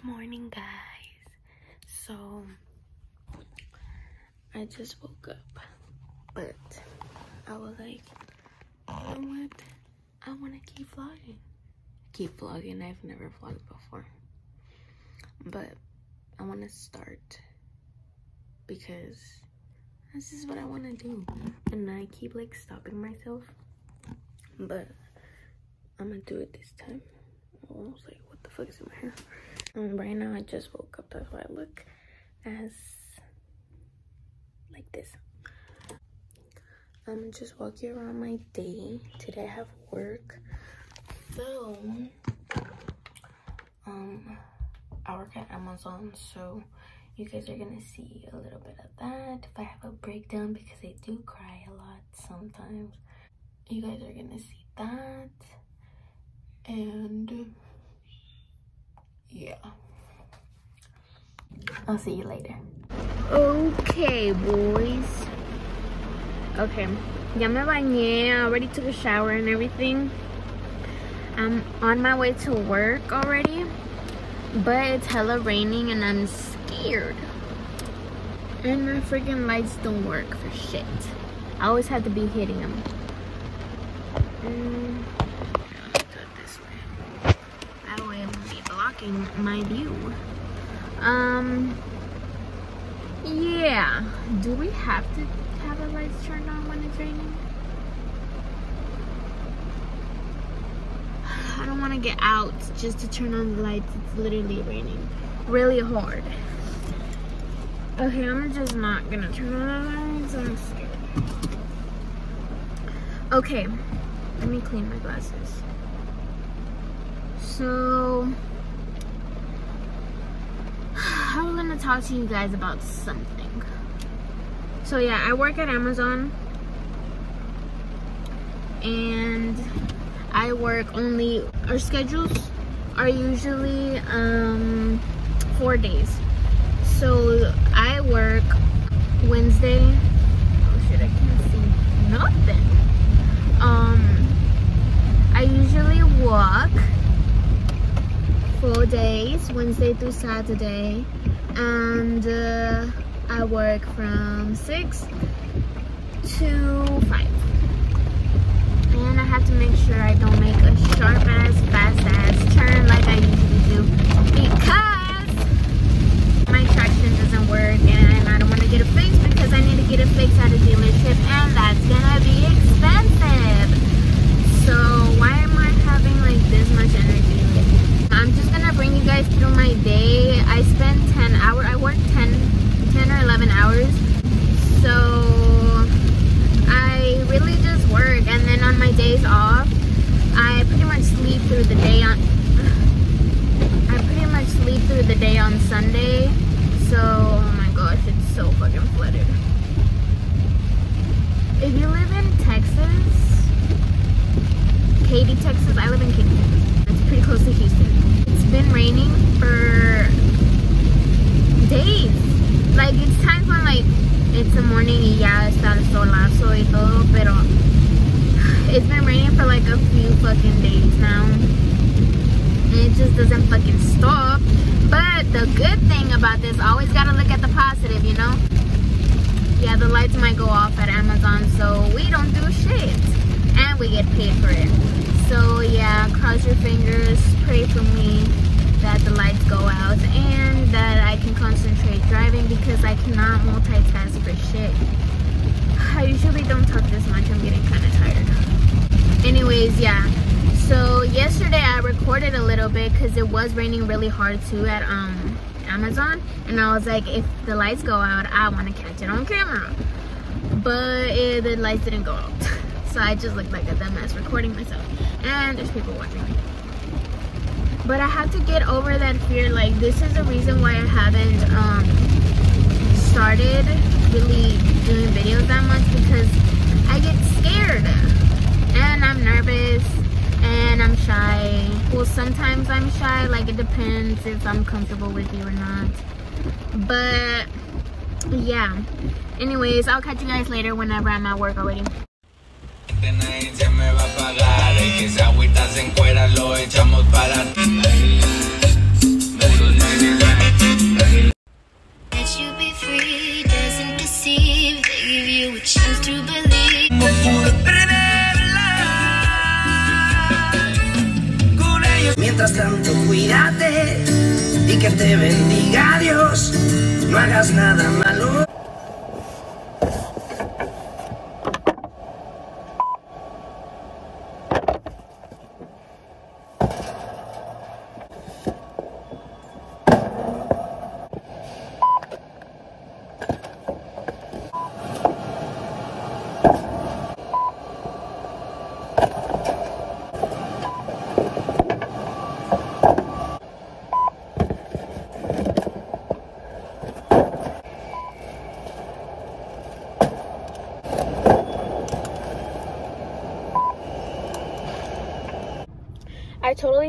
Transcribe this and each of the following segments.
Good morning, guys. So, I just woke up, but I was like, you know what? I want to keep vlogging. Keep vlogging. I've never vlogged before, but I want to start because this is what I want to do, and I keep like stopping myself, but I'm gonna do it this time. I was like, what the fuck is in my hair? Um, right now I just woke up, that's why I look as like this. I'm just walking around my day. Today I have work. So um I work at Amazon, so you guys are gonna see a little bit of that. If I have a breakdown because I do cry a lot sometimes, you guys are gonna see that. And yeah. I'll see you later. Okay, boys. Okay, ya me bañé. I already took a shower and everything. I'm on my way to work already. But it's hella raining and I'm scared. And my freaking lights don't work for shit. I always have to be hitting them. Mm, do it this way. That way it won't be blocking my view. Um, yeah. Do we have to have the lights turned on when it's raining? I don't want to get out just to turn on the lights. It's literally raining really hard. Okay, I'm just not gonna turn on the lights. I'm scared. Okay, let me clean my glasses. So, I'm gonna talk to you guys about something. So yeah, I work at Amazon and I work only, our schedules are usually um, four days. So I work Wednesday, oh shit, I can't see nothing. Um, I usually walk four days, Wednesday through Saturday, and uh, I work from 6 to 5. And I have to make sure I don't make a sharp ass, fast ass turn like I usually do because my traction doesn't work and I don't want to get it fixed because I need to get it fixed at a dealership and that's gonna be expensive. So why am I having like this much energy? Bring you guys through my day. I spend 10 hours, I work 10, 10 or 11 hours. So I really just work and then on my days off, I pretty much sleep through the day on, I pretty much sleep through the day on Sunday. So, oh my gosh, it's so fucking flooded. If you live in Texas, Katy, Texas, I live in Katy, Texas. It's pretty close to Houston. It's been raining for days. Like, it's times when, like, it's the morning y ya está el solazo y todo, pero it's been raining for, like, a few fucking days now. And it just doesn't fucking stop. But the good thing about this, always gotta look at the positive, you know? Yeah, the lights might go off at Amazon, so we don't do shit. And we get paid for it. So yeah, cross your fingers, pray for me that the lights go out and that I can concentrate driving because I cannot multitask for shit. I usually don't talk this much, I'm getting kind of tired. Anyways, yeah. So yesterday I recorded a little bit because it was raining really hard too at um Amazon. And I was like, if the lights go out, I want to catch it on camera. But it, the lights didn't go out. So I just looked like a dumbass recording myself. And there's people watching me. But I have to get over that fear. Like, this is the reason why I haven't um, started really doing videos that much. Because I get scared. Well, sometimes I'm shy. Like, it depends if I'm comfortable with you or not. But, yeah. Anyways, I'll catch you guys later whenever I'm at work already. Mientras tanto, cuídate y que te bendiga Dios. No hagas nada malo.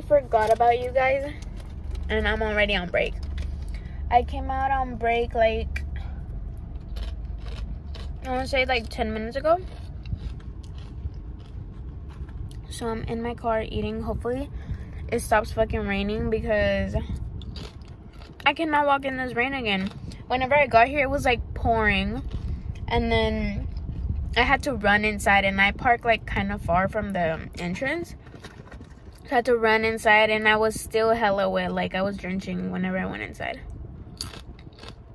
Totally forgot about you guys, and I'm already on break. I came out on break like I want to say like 10 minutes ago. So I'm in my car eating. Hopefully, it stops fucking raining because I cannot walk in this rain again. Whenever I got here, it was like pouring, and then I had to run inside, and I parked like kind of far from the entrance. Had to run inside, and I was still hella wet. Like I was drenching whenever I went inside.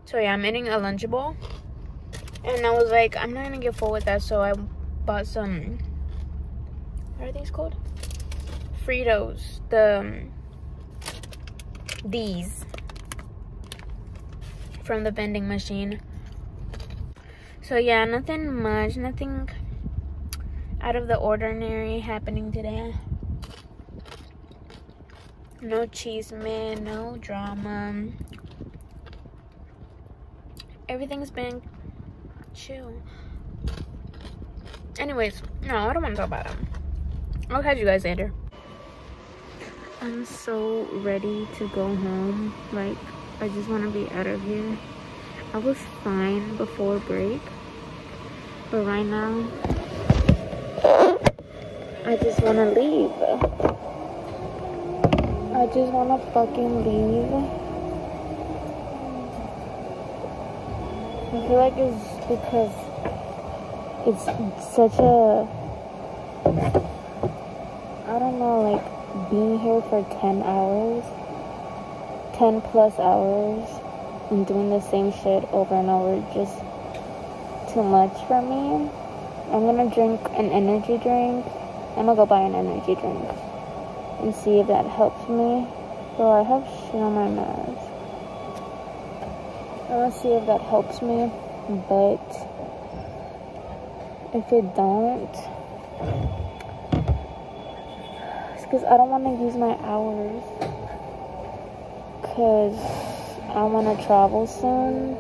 So yeah, I'm eating a Lunchable. And I was like, I'm not gonna get full with that, so I bought some. What are these called? Fritos. The um, these from the vending machine. So yeah, nothing much, nothing out of the ordinary happening today. No cheese man, no drama. Everything's been chill. Anyways, no, I don't want to talk about them. I'll catch you guys later. I'm so ready to go home. Like, I just want to be out of here. I was fine before break. But right now, I just want to leave. I just want to fucking leave. I feel like it's because it's such a I don't know like being here for 10 hours 10 plus hours and doing the same shit over and over just too much for me. I'm gonna drink an energy drink. I'm gonna go buy an energy drink and see if that helps me. So I have shit on my mask I want to see if that helps me, but if it don't, it's because I don't want to use my hours. Because I want to travel soon.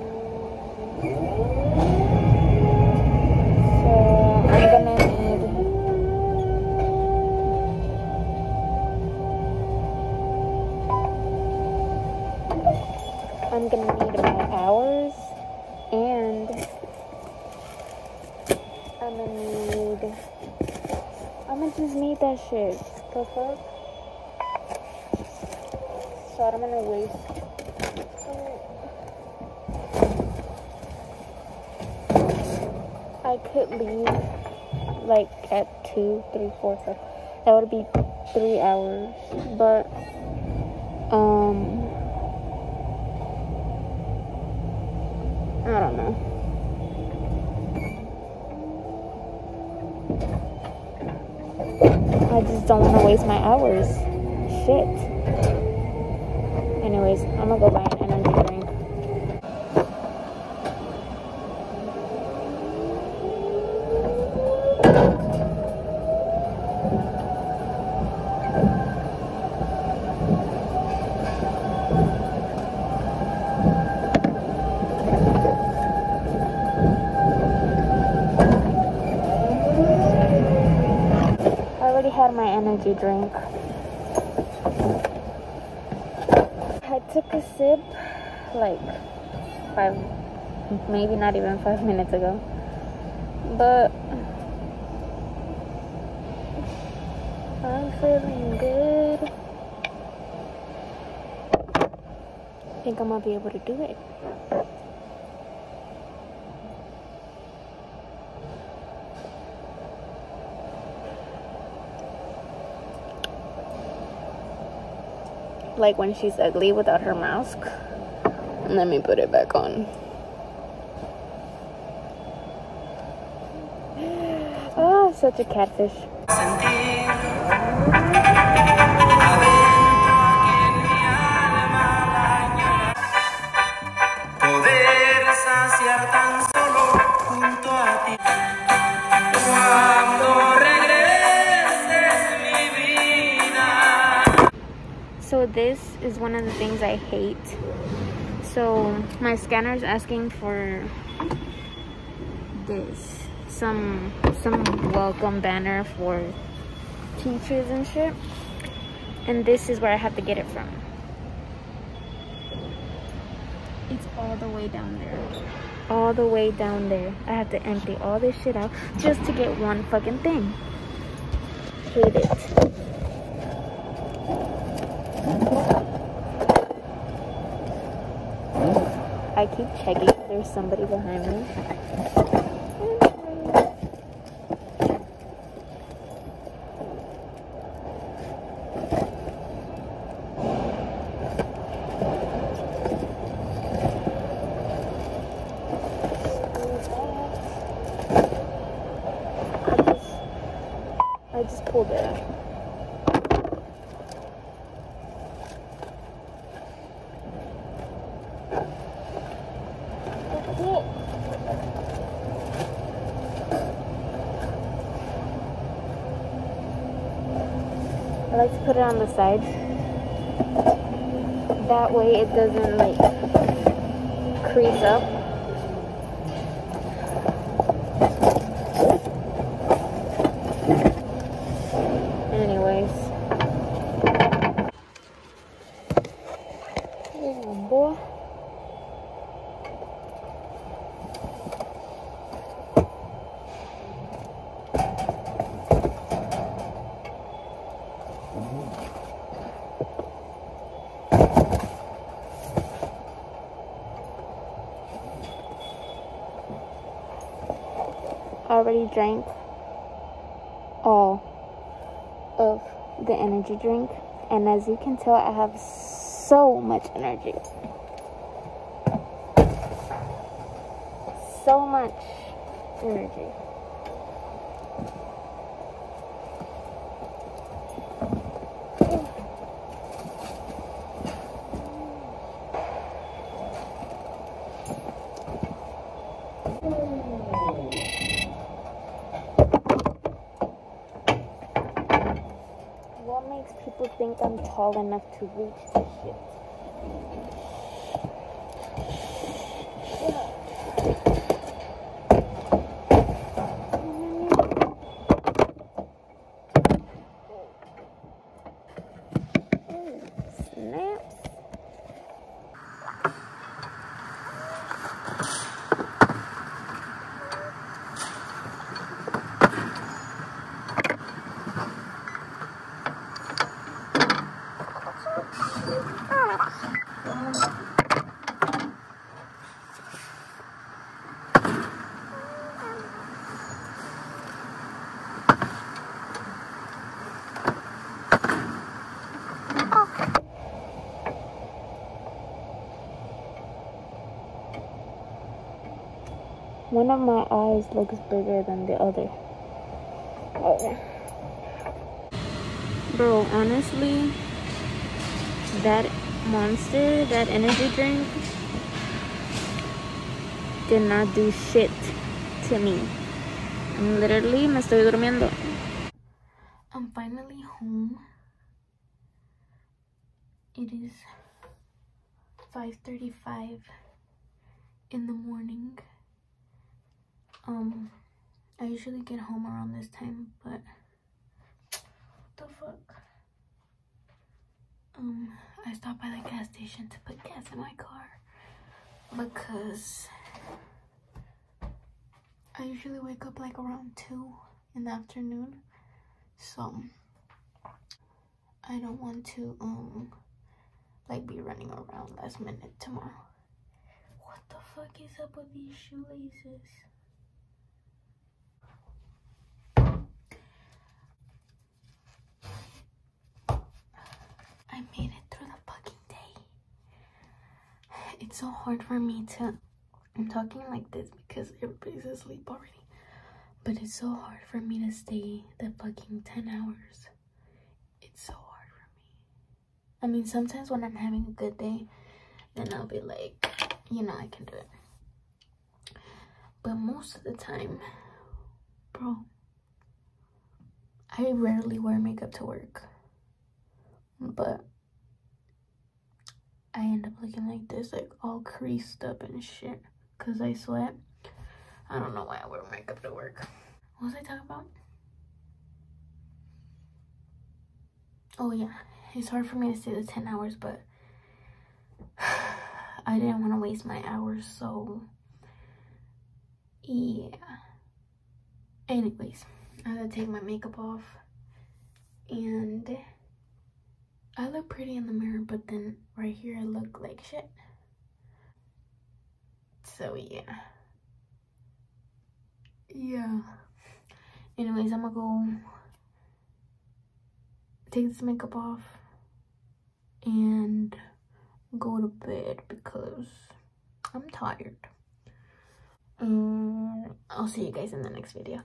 The? So I don't wanna waste I could leave like at two, three, four, five. That would be three hours. But um just don't want to waste my hours. Shit. Anyways, I'm gonna go buy an energy drink. I already had my energy drink. I took a sip like five, maybe not even five minutes ago. But I'm feeling good. I think I'm gonna be able to do it. Like when she's ugly without her mask. Let me put it back on. Oh, such a catfish. This is one of the things I hate. So my scanner is asking for this some some welcome banner for teachers and shit. And this is where I have to get it from. It's all the way down there. All the way down there. I have to empty all this shit out just to get one fucking thing. Hate it. I keep checking if there's somebody behind me. I just, pulled it out. Put it on the sides. That way it doesn't like crease up. Anyways. Yeah, boy. Already drank all of the energy drink and as you can tell I have so much energy. So much energy What makes people think I'm tall enough to reach this shit? One of my eyes looks bigger than the other. Oh. Bro, honestly, that monster, that energy drink, did not do shit to me. I'm literally me estoy durmiendo. I'm finally home. It is 5:35 in the morning. Um, I usually get home around this time, but the fuck? Um, I stopped by the gas station to put gas in my car because I usually wake up like around 2 in the afternoon. So I don't want to um like be running around last minute tomorrow. What the fuck is up with these shoelaces? I made it through the fucking day. it's so hard for me to I'm talking like this because everybody's asleep already. But it's so hard for me to stay the fucking 10 hours. It's so hard for me. I mean, sometimes when I'm having a good day, then I'll be like, you know, I can do it. But most of the time, bro, I rarely wear makeup to work. But I end up looking like this, like all creased up and shit. Because I sweat. I don't know why I wear makeup to work. What was I talking about? Oh yeah, it's hard for me to stay the 10 hours, but I didn't want to waste my hours, so yeah. Anyways, I had to take my makeup off and I look pretty in the mirror, but then right here I look like shit. So yeah. Yeah. Anyways, I'm gonna go take this makeup off and go to bed because I'm tired. Um, I'll see you guys in the next video.